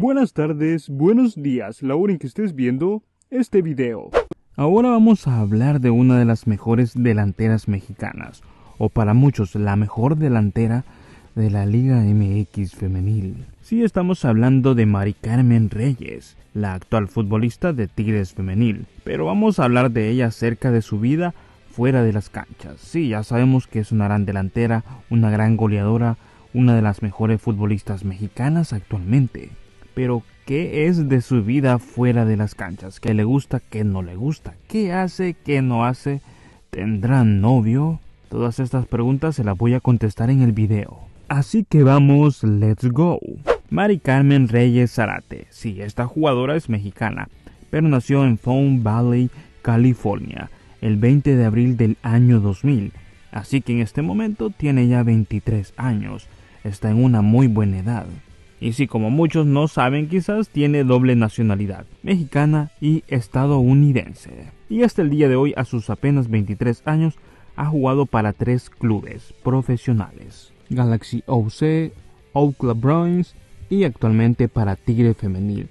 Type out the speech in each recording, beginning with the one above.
Buenas tardes, buenos días, la hora en que estés viendo este video. Ahora vamos a hablar de una de las mejores delanteras mexicanas, o para muchos la mejor delantera de la Liga MX femenil. Sí estamos hablando de Mari Carmen Reyes, la actual futbolista de Tigres femenil, pero vamos a hablar de ella acerca de su vida fuera de las canchas. Sí, ya sabemos que es una gran delantera, una gran goleadora, una de las mejores futbolistas mexicanas actualmente. Pero, ¿qué es de su vida fuera de las canchas? ¿Qué le gusta? ¿Qué no le gusta? ¿Qué hace? ¿Qué no hace? ¿Tendrá novio? Todas estas preguntas se las voy a contestar en el video. Así que vamos, let's go. Mari Carmen Reyes Zarate. Sí, esta jugadora es mexicana, pero nació en Found Valley, California, el 20 de abril del año 2000. Así que en este momento tiene ya 23 años. Está en una muy buena edad. Y si como muchos no saben quizás tiene doble nacionalidad, mexicana y estadounidense. Y hasta el día de hoy a sus apenas 23 años ha jugado para tres clubes profesionales. Galaxy OC, Oakland Bruins y actualmente para Tigre Femenil,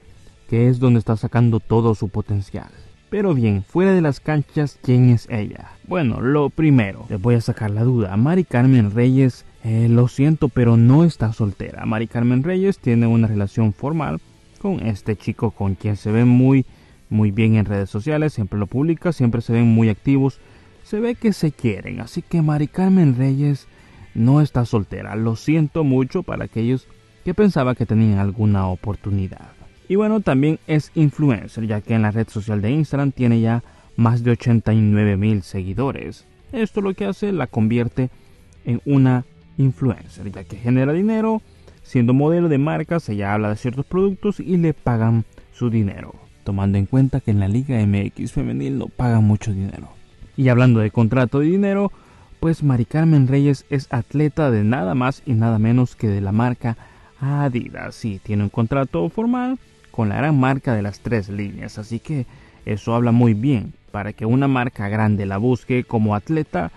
que es donde está sacando todo su potencial. Pero bien, fuera de las canchas, ¿quién es ella? Bueno, lo primero, les voy a sacar la duda. Mari Carmen Reyes eh, lo siento, pero no está soltera. Mari Carmen Reyes tiene una relación formal con este chico con quien se ve muy, muy bien en redes sociales, siempre lo publica, siempre se ven muy activos, se ve que se quieren, así que Mari Carmen Reyes no está soltera. Lo siento mucho para aquellos que pensaban que tenían alguna oportunidad. Y bueno, también es influencer, ya que en la red social de Instagram tiene ya más de 89 mil seguidores. Esto lo que hace la convierte en una influencer, ya que genera dinero, siendo modelo de marcas, ella habla de ciertos productos y le pagan su dinero, tomando en cuenta que en la Liga MX femenil no pagan mucho dinero. Y hablando de contrato de dinero, pues Mari Carmen Reyes es atleta de nada más y nada menos que de la marca Adidas. Sí, tiene un contrato formal con la gran marca de las tres líneas, así que eso habla muy bien. Para que una marca grande la busque como atleta,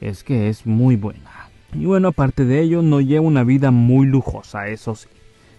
es que es muy buena. Y bueno, aparte de ello, no lleva una vida muy lujosa, eso sí.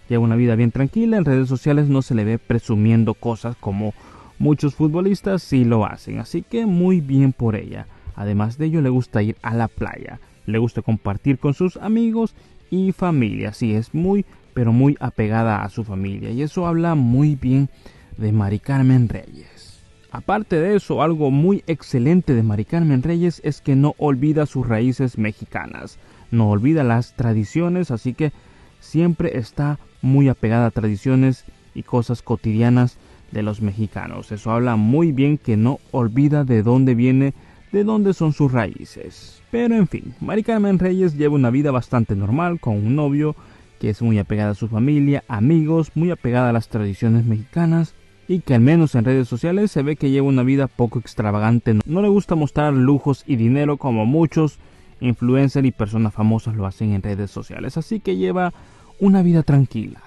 Lleva una vida bien tranquila, en redes sociales no se le ve presumiendo cosas como muchos futbolistas sí lo hacen, así que muy bien por ella. Además de ello, le gusta ir a la playa, le gusta compartir con sus amigos y familia, sí, es muy, pero muy apegada a su familia, y eso habla muy bien de Mari Carmen Reyes. Aparte de eso, algo muy excelente de Mari Carmen Reyes es que no olvida sus raíces mexicanas, no olvida las tradiciones, así que siempre está muy apegada a tradiciones y cosas cotidianas de los mexicanos. Eso habla muy bien que no olvida de dónde viene, de dónde son sus raíces. Pero en fin, Mari Carmen Reyes lleva una vida bastante normal con un novio que es muy apegada a su familia, amigos, muy apegada a las tradiciones mexicanas y que al menos en redes sociales se ve que lleva una vida poco extravagante. No le gusta mostrar lujos y dinero como muchos influencers y personas famosas lo hacen en redes sociales, así que lleva una vida tranquila.